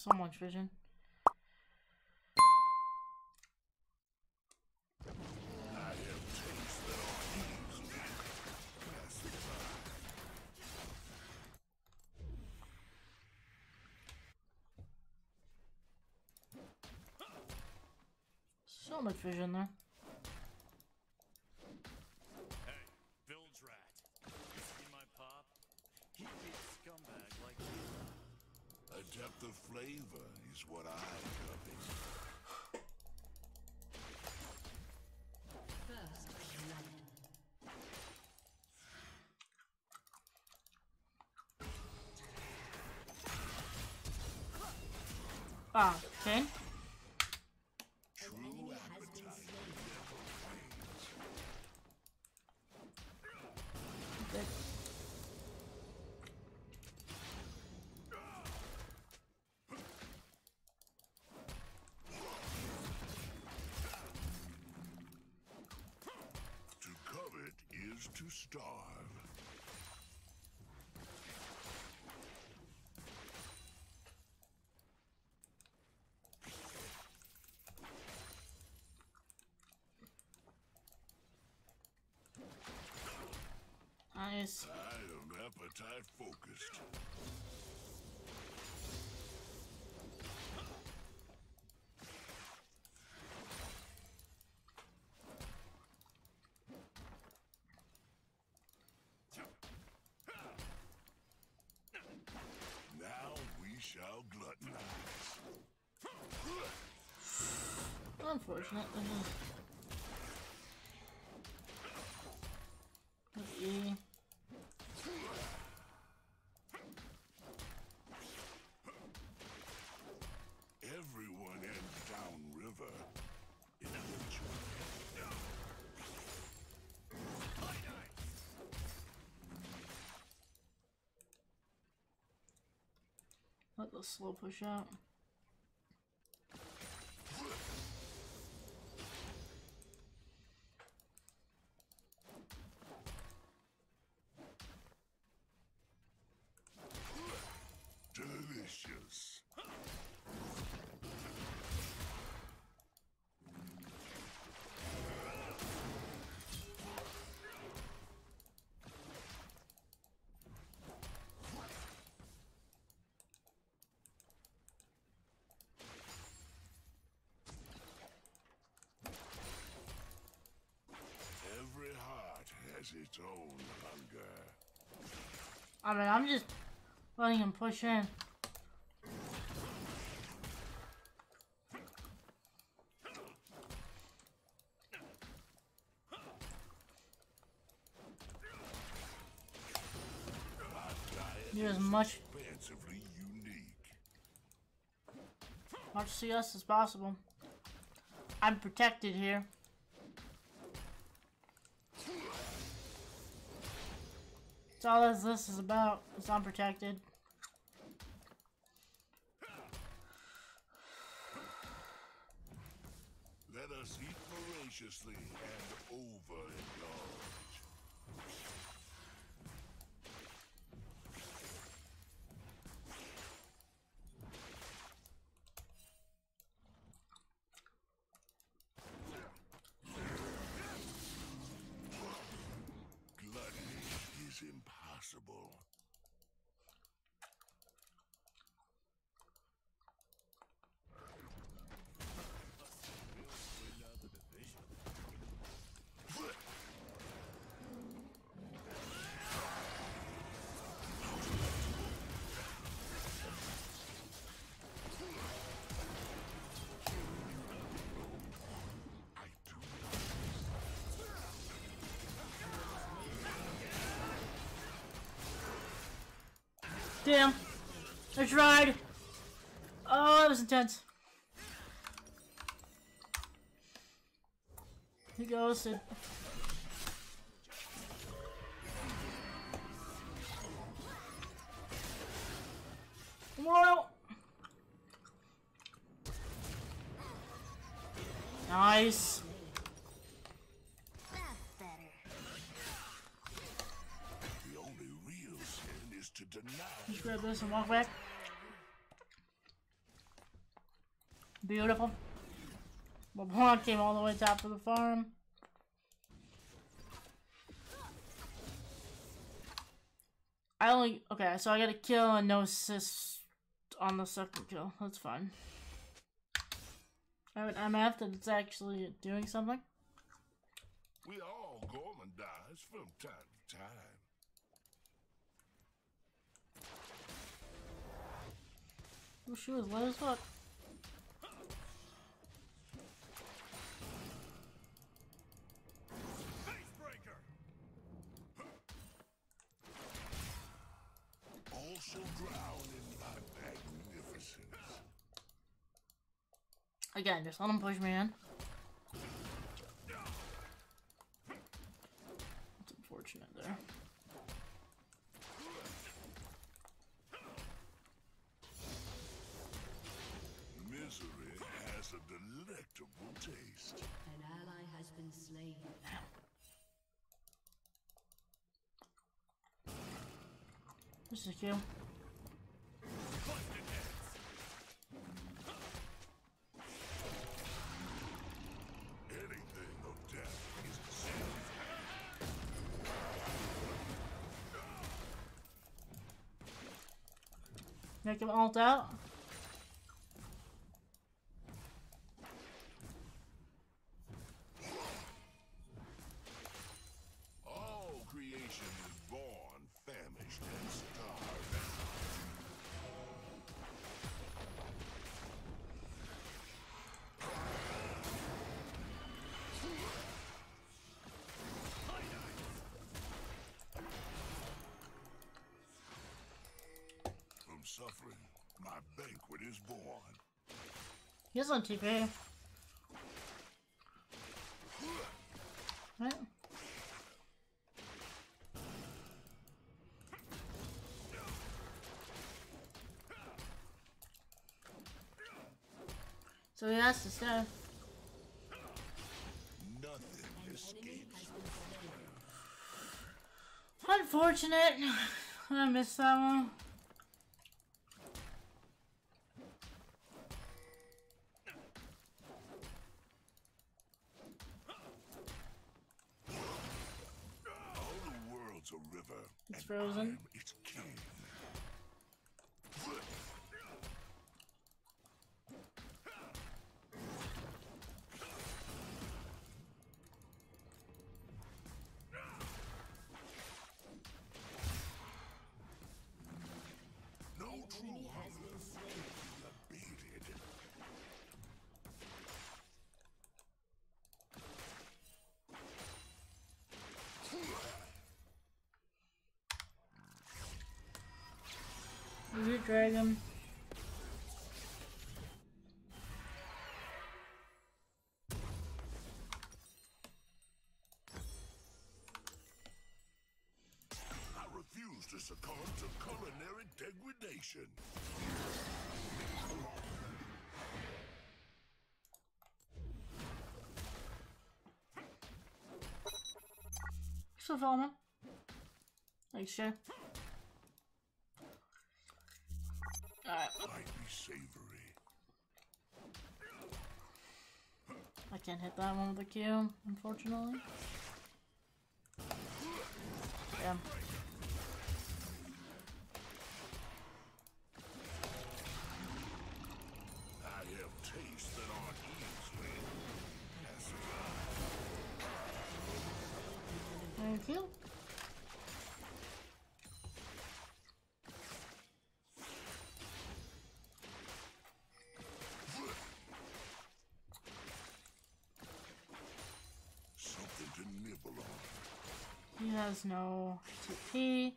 so much vision. So much vision there. Ah, okay. True Enemy has been appetite. slain. Good. To covet is to starve. Nice. I am appetite focused. Now we shall gluttonize. Unfortunate. E. Everyone slow push out. Delicious. Every heart has its own hunger. I mean, I'm just letting him push in. Do as much much CS as possible. I'm protected here. That's all this this is about. It's unprotected. Damn. I tried. Oh, that was intense. He goes. Just grab this and walk back. Beautiful. LeBlanc came all the way top of the farm. I only okay, so I got a kill and no assist on the second kill. That's fine. I I'm after it's actually doing something. We all Gorman dies from time to time. Oh, she was low as fuck. Again, just let him push me in. That's unfortunate there. Delectable taste. An ally has been slain. Just a kill. Anything of death is sin. Make him alt out. Suffering, my banquet is born. He's on TP. Right? So he has to stay. Nothing escapes. Unfortunate. I missed that one. All the world's a river. It's frozen. Its Is it dragon? I refuse to succumb to culinary degradation. Filming. Thanks, Jay. Alright, Might be savory. I can't hit that one with a Q, unfortunately. Damn. I have tastes that aren't easily pacified. Thank you. Something to nibble on. He has no TP.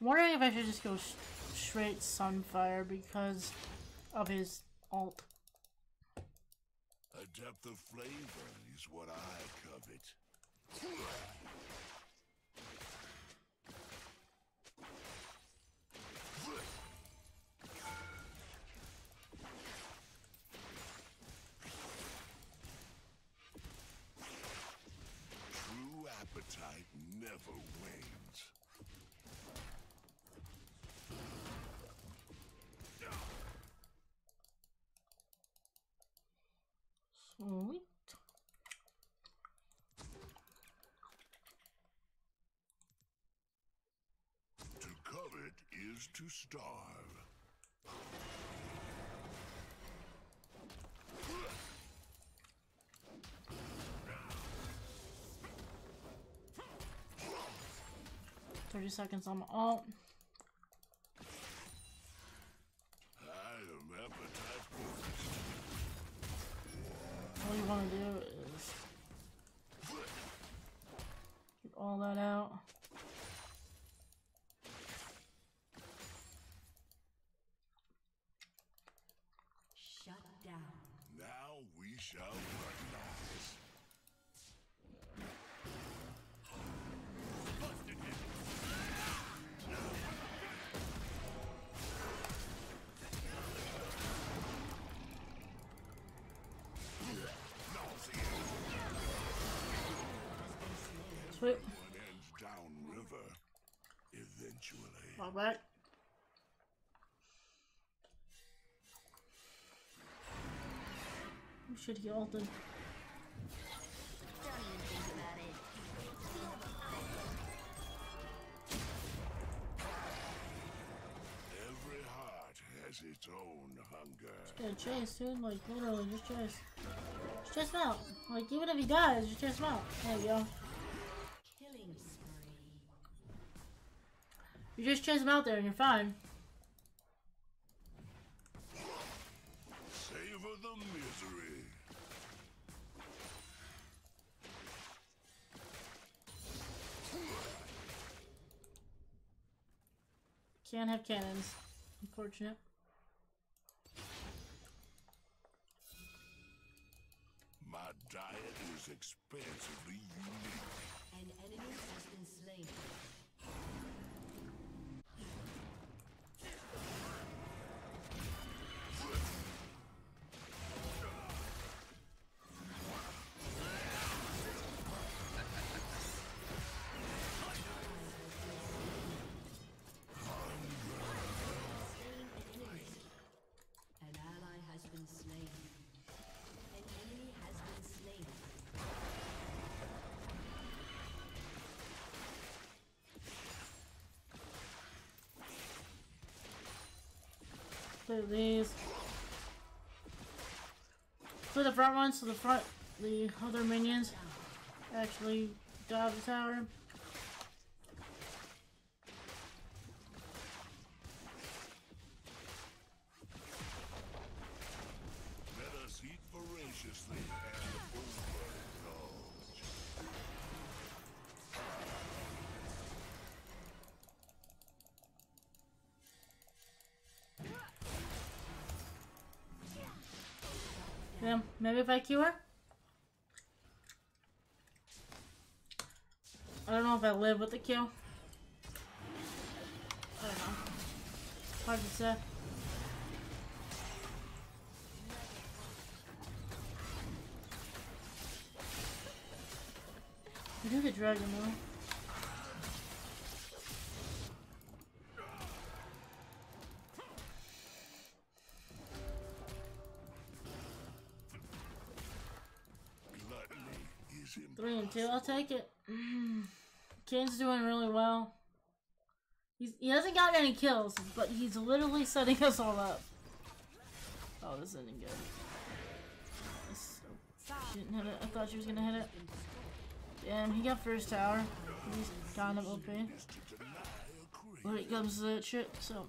Wondering if I should just go sh straight Sunfire because of his alt. A depth of flavor is what I covet. True appetite never wanes. refuse to starve. Thirty seconds on my alt. I am appetite. All you want to do is get all that out. Sweet. Downriver. Eventually. Back. Oh shit, he ulted. Don't even think about it. Every heart has its own hunger. Yeah, chase, dude. Like, literally, just chase. Just chase him out. Like, even if he dies, just chase him out. There you go. You just chase them out there and you're fine. Savor the misery. Can't have cannons. Unfortunate. My diet is expansively unique. These. Clear the front ones so the front, the other minions actually dive the tower. Maybe if I kill her. I don't know if I live with the kill. I don't know. Hard to say. I do the dragon though. I'll take it. Kayn's doing really well. He's, he hasn't gotten any kills, but he's literally setting us all up. Oh, this isn't good. This, she didn't hit it. I thought she was gonna hit it. Damn, he got first tower. He's kind of OP. When it comes to that shit, so.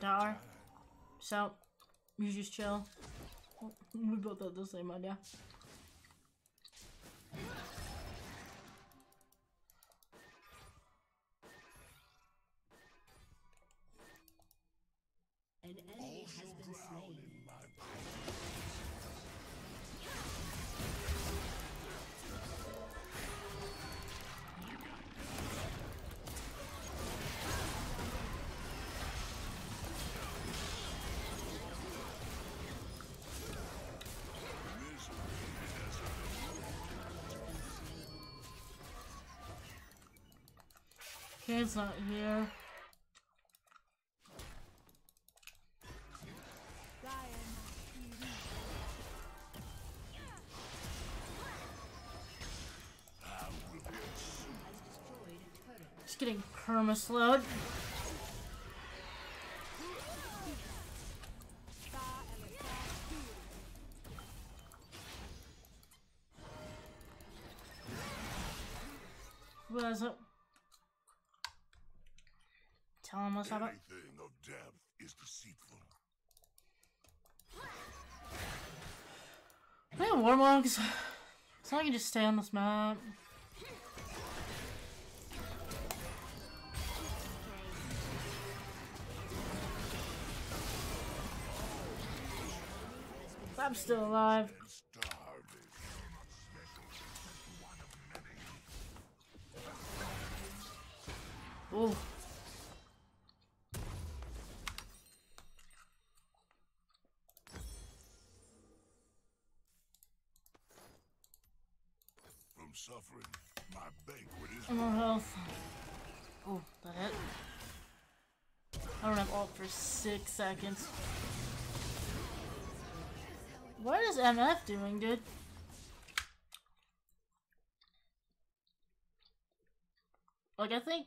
My tower. So, you just chill. We both had the same idea. Kayn's not here. Just getting perma slowed. Warmog's. So I can just stay on this map. I'm still alive. Ooh. Suffering, my banquet is oh, More health. Oh, that hit. I don't have ult for six seconds. What is MF doing, dude? Like, I think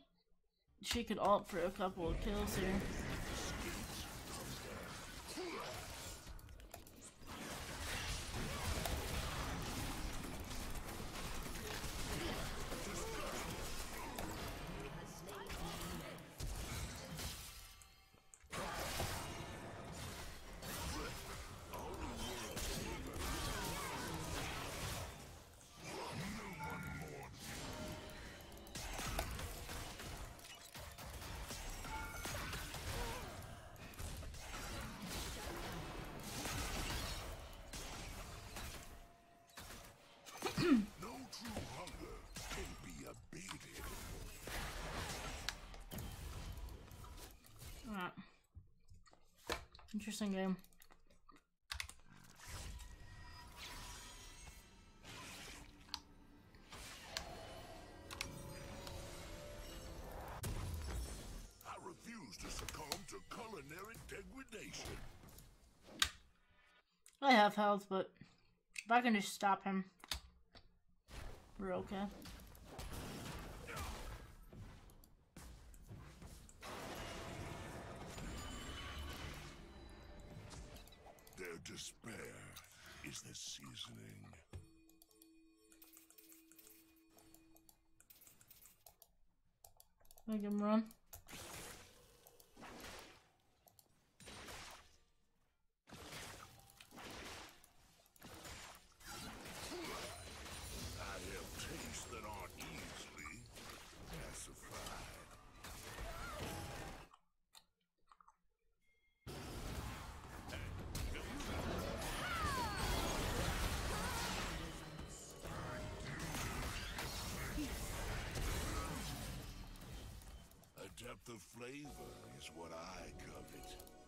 she could ult for a couple of kills here. Interesting game. I refuse to succumb to culinary degradation. I have health, but if I can just stop him, we're okay. Their despair is the seasoning. Make him run. Depth of flavor is what I covet.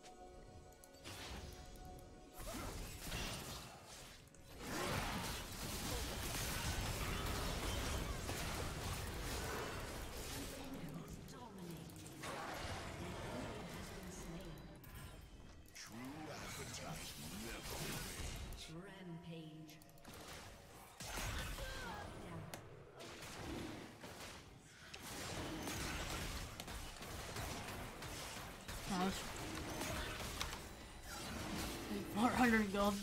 400 gold.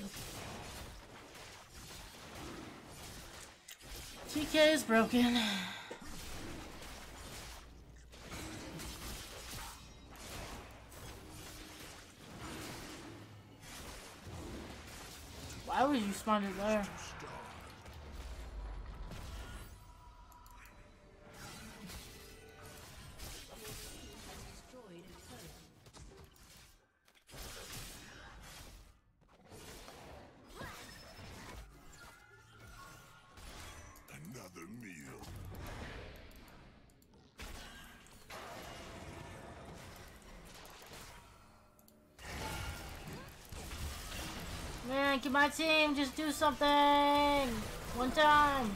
TK is broken. Why would you spawn it there? You my team, just do something! One time!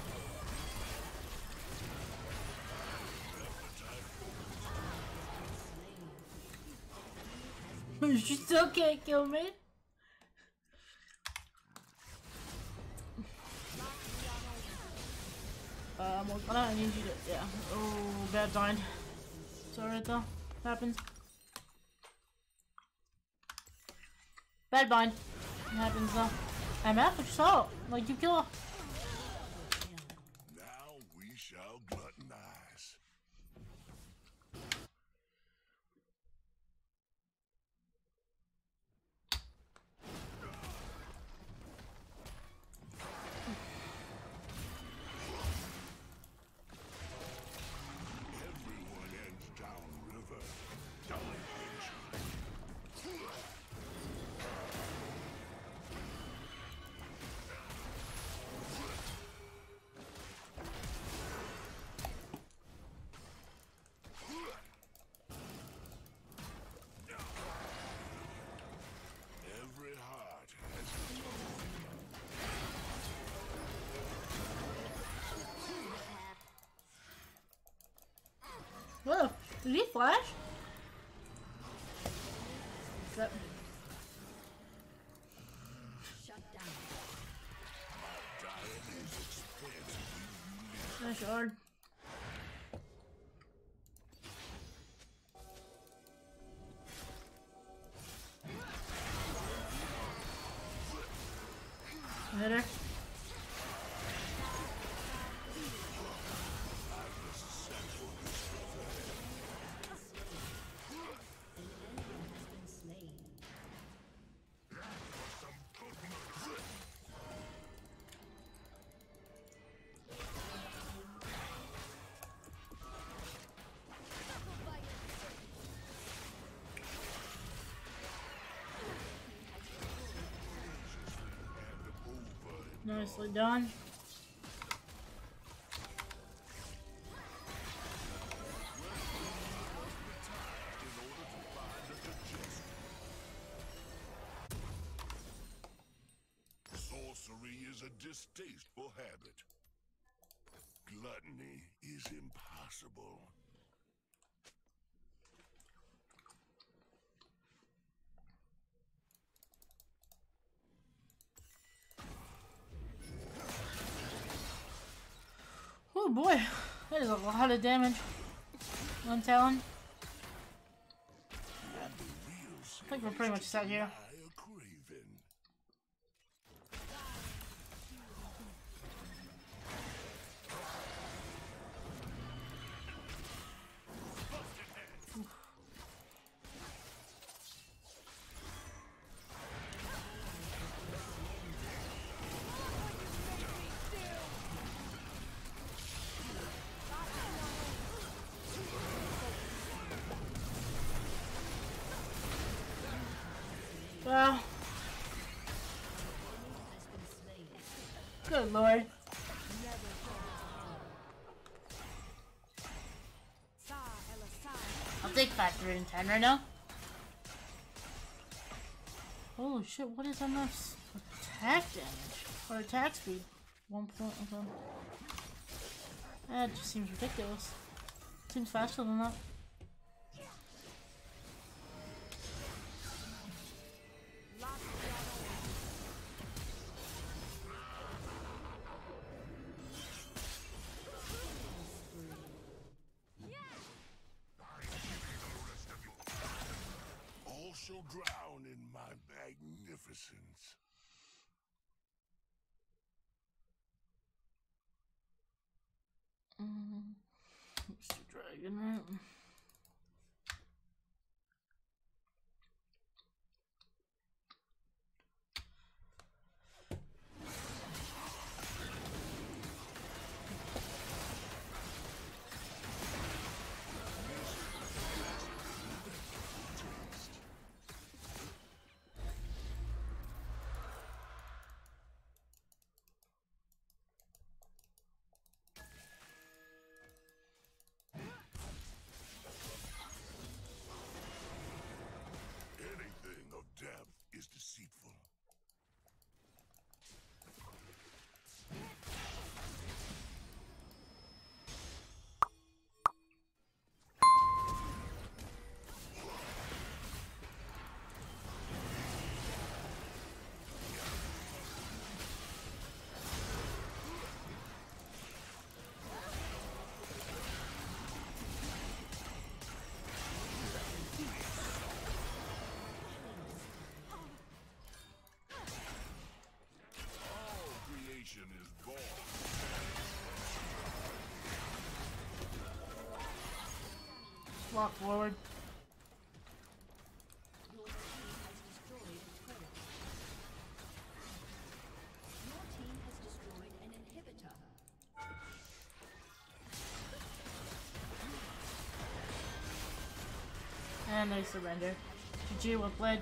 you still can't kill me? Uh, I'm working on I need you to, yeah. Oh, bad bind. Sorry though. Happens. Bad bind. Happens though. I'm after salt. Like you kill. Whoa, Nicely done. Sorcery is a distasteful habit. Gluttony is impossible. Oh boy, that is a lot of damage. One Talon. I think we're pretty much set here. Lord. I'll take factory in 10 right now. Holy shit, what is MF's attack damage? Or attack speed? One point, of okay. That just seems ridiculous. Seems faster than that. An forward. And they surrender. GG with Blade.